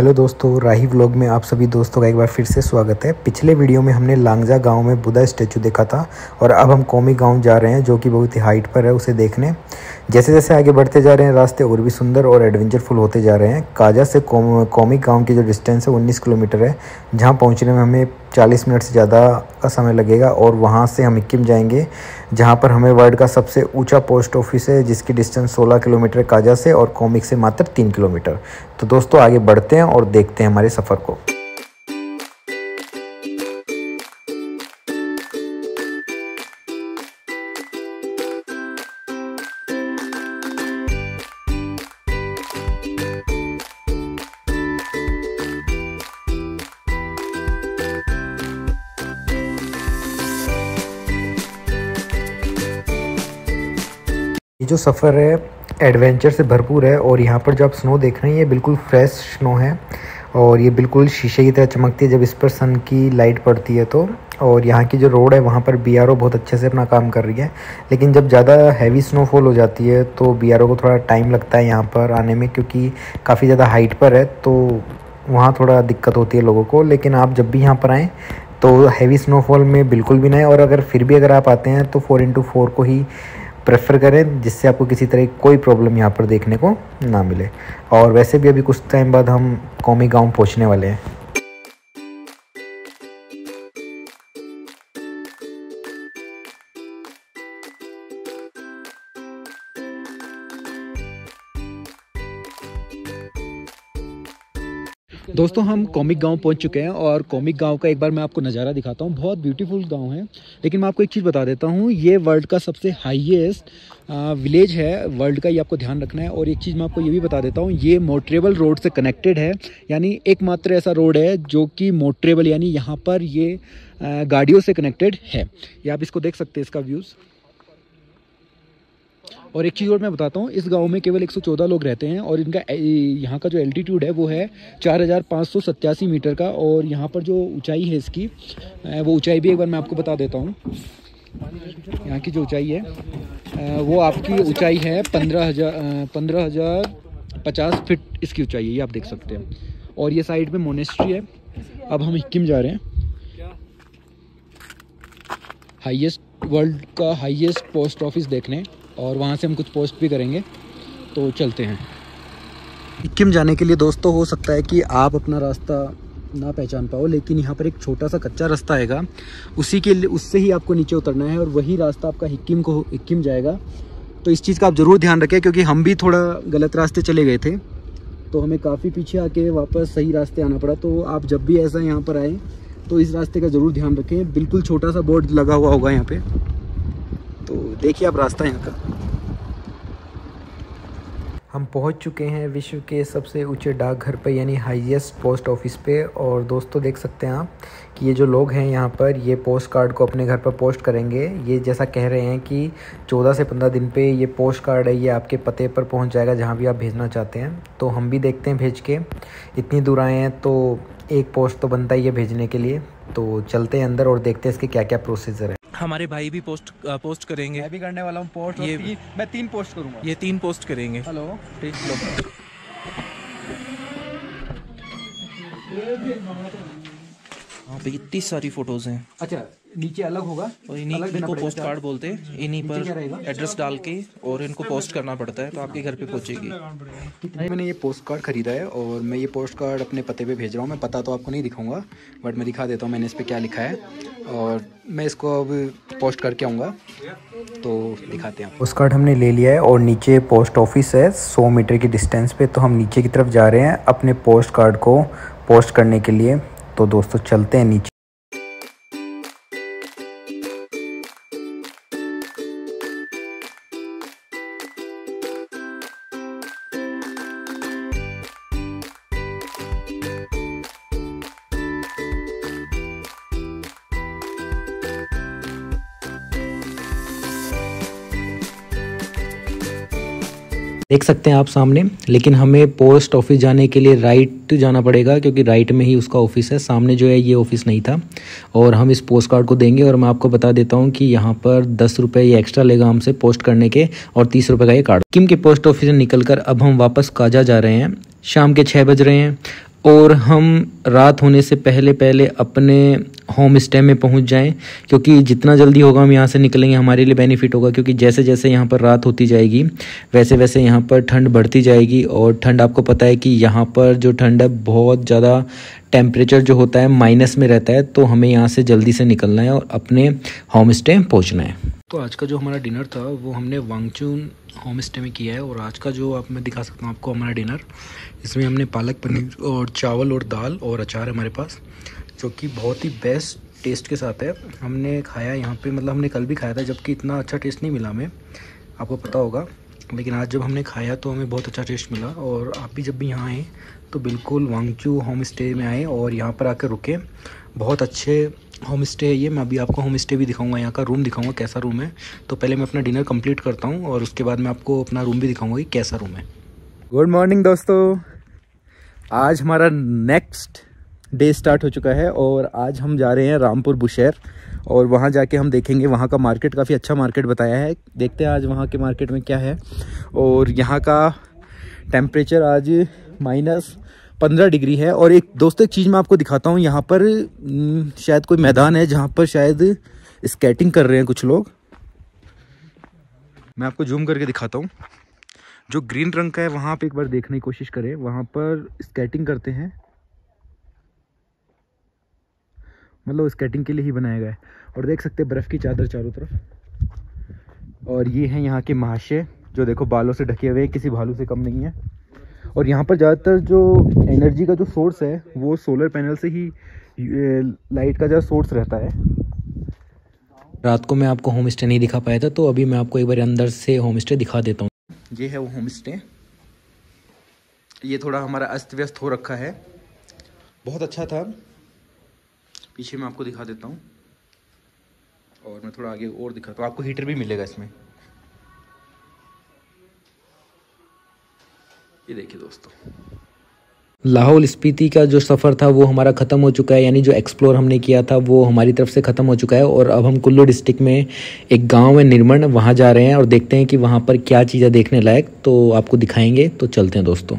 Hello दोस्तों, राही vlog में आप सभी दोस्तों का एक बार फिर से स्वागत है। पिछले वीडियो में हमने लांगजा गाँव में बुद्धा स्टैचू देखा था और अब हम कौमी गाँव जा रहे हैं, जो कि बहुत ही हाइट पर है, उसे देखने। जैसे जैसे आगे बढ़ते जा रहे हैं, रास्ते और भी सुंदर और एडवेंचरफुल होते जा रहे हैं। काजा से कौमी गाँव की जो डिस्टेंस है उन्नीस किलोमीटर है, जहाँ पहुँचने में हमें चालीस मिनट से ज़्यादा का समय लगेगा और वहाँ से हम इक्किम जाएँगे, जहाँ पर हमें वर्ल्ड का सबसे ऊँचा पोस्ट ऑफ़िस है, जिसकी डिस्टेंस 16 किलोमीटर काजा से और कॉमिक से मात्र तीन किलोमीटर। तो दोस्तों, आगे बढ़ते हैं और देखते हैं हमारे सफ़र को। जो सफ़र है एडवेंचर से भरपूर है और यहाँ पर जो आप स्नो देख रहे हैं, ये बिल्कुल फ्रेश स्नो है और ये बिल्कुल शीशे की तरह चमकती है जब इस पर सन की लाइट पड़ती है तो। और यहाँ की जो रोड है, वहाँ पर बीआरओ बहुत अच्छे से अपना काम कर रही है। लेकिन जब ज़्यादा हैवी स्नोफॉल हो जाती है तो बीआरओ को थोड़ा टाइम लगता है यहाँ पर आने में क्योंकि काफ़ी ज़्यादा हाइट पर है तो वहाँ थोड़ा दिक्कत होती है लोगों को। लेकिन आप जब भी यहाँ पर आएँ तो हैवी स्नोफॉल में बिल्कुल भी नहीं। और अगर फिर भी अगर आप आते हैं तो फ़ोर इंटू फोर को ही प्रेफर करें जिससे आपको किसी तरह की कोई प्रॉब्लम यहाँ पर देखने को ना मिले। और वैसे भी अभी कुछ टाइम बाद हम कौमी गाँव पहुँचने वाले हैं। दोस्तों, हम कॉमिक गाँव पहुँच चुके हैं और कॉमिक गाँव का एक बार मैं आपको नज़ारा दिखाता हूँ। बहुत ब्यूटीफुल गाँव है। लेकिन मैं आपको एक चीज़ बता देता हूँ, ये वर्ल्ड का सबसे हाईएस्ट विलेज है। वर्ल्ड का ये आपको ध्यान रखना है। और एक चीज़ मैं आपको ये भी बता देता हूँ, ये मोटरेबल रोड से कनेक्टेड है। यानी एकमात्र ऐसा रोड है जो कि मोटरेबल यानी यहाँ पर ये गाड़ियों से कनेक्टेड है। ये आप इसको देख सकते हैं, इसका व्यूज़ और एक चीज़ और मैं बताता हूँ, इस गाँव में केवल 114 लोग रहते हैं और इनका यहाँ का जो एल्टीट्यूड है वो है चार हज़ार पाँच सौ सत्तासी मीटर का और यहाँ पर जो ऊंचाई है इसकी वो ऊंचाई भी एक बार मैं आपको बता देता हूँ। यहाँ की जो ऊंचाई है वो आपकी ऊंचाई है पंद्रह हज़ार पंद्रह हज़ार पचास फिट इसकी ऊंचाई है, ये आप देख सकते हैं। और ये साइड में मोनेस्ट्री है। अब हम हिक्किम जा रहे हैं। हाईएस्ट वर्ल्ड का हाईएस्ट पोस्ट ऑफ़िस देखने। और वहाँ से हम कुछ पोस्ट भी करेंगे तो चलते हैं। सिक्किम जाने के लिए दोस्तों, हो सकता है कि आप अपना रास्ता ना पहचान पाओ, लेकिन यहाँ पर एक छोटा सा कच्चा रास्ता आएगा। उसी के लिए, उससे ही आपको नीचे उतरना है, और वही रास्ता आपका हिक्किम को, हिक्किम जाएगा। तो इस चीज़ का आप ज़रूर ध्यान रखें, क्योंकि हम भी थोड़ा गलत रास्ते चले गए थे। तो हमें काफ़ी पीछे आके वापस सही रास्ते आना पड़ा। तो आप जब भी ऐसा यहाँ पर आएँ तो इस रास्ते का ज़रूर ध्यान रखें। बिल्कुल छोटा सा बोर्ड लगा हुआ होगा यहाँ पर तो देखिए आप रास्ता यहाँ का। हम पहुँच चुके हैं विश्व के सबसे ऊँचे डाकघर पर यानी हाईएस्ट पोस्ट ऑफ़िस पे। और दोस्तों, देख सकते हैं आप कि ये जो लोग हैं यहाँ पर, ये पोस्ट कार्ड को अपने घर पर पोस्ट करेंगे। ये जैसा कह रहे हैं कि 14 से 15 दिन पे ये पोस्ट कार्ड है, ये आपके पते पर पहुँच जाएगा जहाँ भी आप भेजना चाहते हैं। तो हम भी देखते हैं भेज के। इतनी दूर आए हैं तो एक पोस्ट तो बनता ही है भेजने के लिए। तो चलते हैं अंदर और देखते हैं इसके क्या क्या प्रोसीजर है। हमारे भाई भी पोस्ट पोस्ट करेंगे। मैं भी करने वाला हूँ पोस्ट ये तीन, मैं तीन पोस्ट करूँगा। ये तीन पोस्ट करेंगे। हेलो। ठीक लो। वहाँ पे इतनी सारी फ़ोटोज़ हैं। अच्छा नीचे अलग होगा? और इन्हीं इनको पोस्ट कार्ड बोलते हैं। इन्हीं पर एड्रेस डाल के और इनको पोस्ट करना पड़ता है तो आपके घर पे पहुंचेगी। मैंने ये पोस्ट कार्ड खरीदा है और मैं ये पोस्ट कार्ड अपने पते पे भेज रहा हूँ। मैं पता तो आपको नहीं दिखाऊँगा बट मैं दिखा देता हूँ मैंने इस पर क्या लिखा है। और मैं इसको अब पोस्ट करके आऊँगा तो दिखाते हैं पोस्ट कार्ड हमने ले लिया है और नीचे पोस्ट ऑफ़िस है सौ मीटर की डिस्टेंस पे तो हम नीचे की तरफ़ जा रहे हैं अपने पोस्ट कार्ड को पोस्ट करने के लिए। तो दोस्तों चलते हैं नीचे। देख सकते हैं आप सामने, लेकिन हमें पोस्ट ऑफ़िस जाने के लिए राइट जाना पड़ेगा, क्योंकि राइट में ही उसका ऑफ़िस है। सामने जो है, ये ऑफ़िस नहीं था। और हम इस पोस्ट कार्ड को देंगे, और मैं आपको बता देता हूँ कि यहाँ पर दस रुपये ये एक्स्ट्रा लेगा हमसे पोस्ट करने के, और तीस रुपये का ये कार्ड किम के पोस्ट ऑफ़िस से निकल कर अब हम वापस काजा जा रहे हैं। शाम के छः बज रहे हैं। और हम रात होने से पहले पहले अपने होम स्टे में पहुँच जाएँ, क्योंकि जितना जल्दी होगा हम यहाँ से निकलेंगे, हमारे लिए बेनिफिट होगा, क्योंकि जैसे जैसे यहाँ पर रात होती जाएगी वैसे वैसे यहाँ पर ठंड बढ़ती जाएगी, और ठंड आपको पता है कि यहाँ पर जो ठंड है, बहुत ज़्यादा टेम्परेचर जो होता है माइनस में रहता है तो हमें यहाँ से जल्दी से निकलना है और अपने होम स्टे पहुँचना है। तो आज का जो हमारा डिनर था, वो हमने वांगचून होम स्टे में किया है, और आज का जो आप, मैं दिखा सकता हूँ आपको हमारा डिनर इसमें हमने पालक पनीर और चावल और दाल और अचार हमारे पास, जो कि बहुत ही बेस्ट टेस्ट के साथ है। हमने खाया यहाँ पे मतलब हमने कल भी खाया था, जबकि इतना अच्छा टेस्ट नहीं मिला हमें। आपको पता होगा, लेकिन आज जब हमने खाया तो हमें बहुत अच्छा टेस्ट मिला। और आप भी जब भी यहाँ आएँ तो बिल्कुल वांगचू होम स्टे में आएँ और यहाँ पर आकर रुकें। बहुत अच्छे होम स्टे है ये। मैं अभी आपको होम स्टे भी दिखाऊँगा, यहाँ का रूम दिखाऊँगा, कैसा रूम है। तो पहले मैं अपना डिनर कंप्लीट करता हूँ और उसके बाद मैं आपको अपना रूम भी दिखाऊँगा कि कैसा रूम है। गुड मॉर्निंग दोस्तों। आज हमारा नेक्स्ट डे स्टार्ट हो चुका है और आज हम जा रहे हैं रामपुर बुशहर और वहाँ जाके हम देखेंगे, वहाँ का मार्केट काफ़ी अच्छा मार्केट बताया है। देखते हैं आज वहाँ के मार्केट में क्या है। और यहाँ का टेम्परेचर आज माइनस पंद्रह डिग्री है। और एक दोस्तों, एक चीज़ मैं आपको दिखाता हूँ, यहाँ पर शायद कोई मैदान है जहाँ पर शायद स्केटिंग कर रहे हैं कुछ लोग। मैं आपको जूम करके दिखाता हूँ। जो ग्रीन रंग का है, वहाँ पे एक बार देखने की कोशिश करें। वहाँ पर स्केटिंग करते हैं। मतलब स्केटिंग के लिए ही बनाया गया है। और देख सकते हैं बर्फ़ की चादर चारों तरफ़। और ये हैं यहाँ के महाशय, जो देखो बालों से ढके हुए किसी भालू से कम नहीं है। और यहाँ पर ज़्यादातर जो एनर्जी का जो सोर्स है, वो सोलर पैनल से ही लाइट का जो सोर्स रहता है। रात को मैं आपको होम स्टे नहीं दिखा पाया था तो अभी मैं आपको एक बार अंदर से होम स्टे दिखा देता हूँ। ये है वो होम स्टे ये थोड़ा हमारा अस्त व्यस्त हो रखा है। बहुत अच्छा था। पीछे मैं आपको दिखा देता हूँ। और मैं थोड़ा आगे और दिखाता हूँ आपको हीटर भी मिलेगा इसमें। ये देखिए दोस्तों। लाहौल स्पीति का जो सफ़र था, वो हमारा ख़त्म हो चुका है। यानी जो एक्सप्लोर हमने किया था, वो हमारी तरफ़ से ख़त्म हो चुका है। और अब हम कुल्लू डिस्ट्रिक्ट में एक गाँव है निर्मण, वहाँ जा रहे हैं और देखते हैं कि वहाँ पर क्या चीज़ें देखने लायक तो आपको दिखाएँगे। तो चलते हैं दोस्तों।